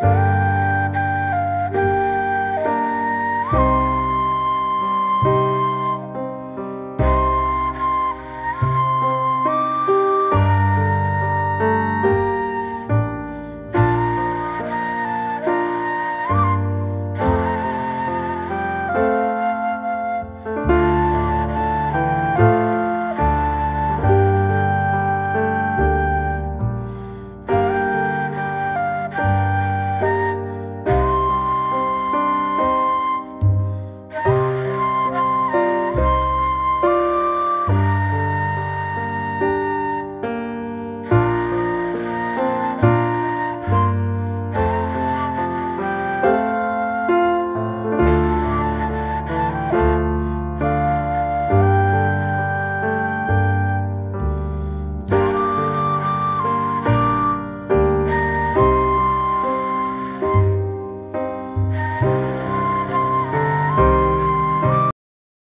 you